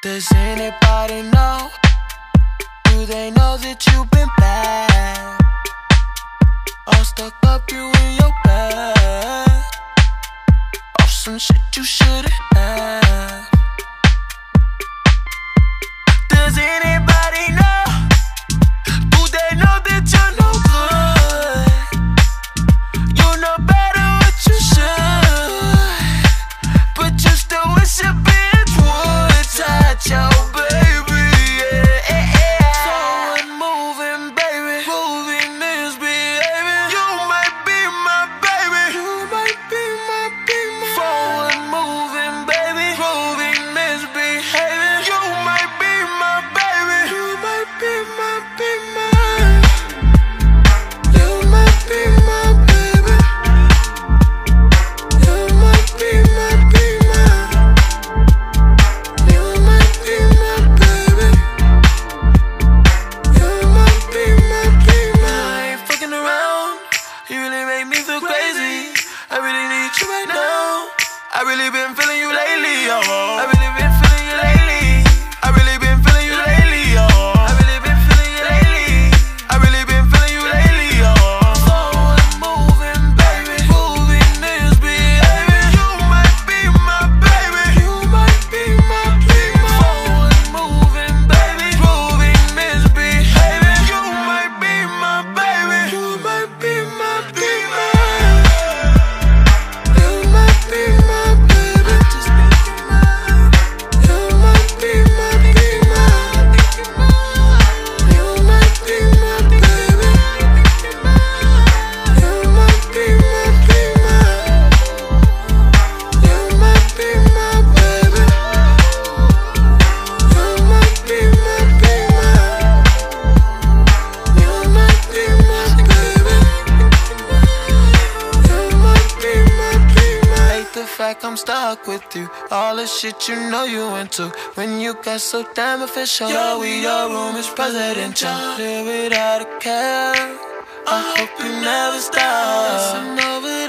Does anybody know? Do they know that you've been bad? All stuck up, you in your bed. Off some shit you shouldn't have. Does anybody? I really been feeling you lately. I really been feeling fact I'm stuck with you. All the shit you know you went to When you got so damn official, yeah, oh, we your room is presidential. Live without a care. I hope you never stop.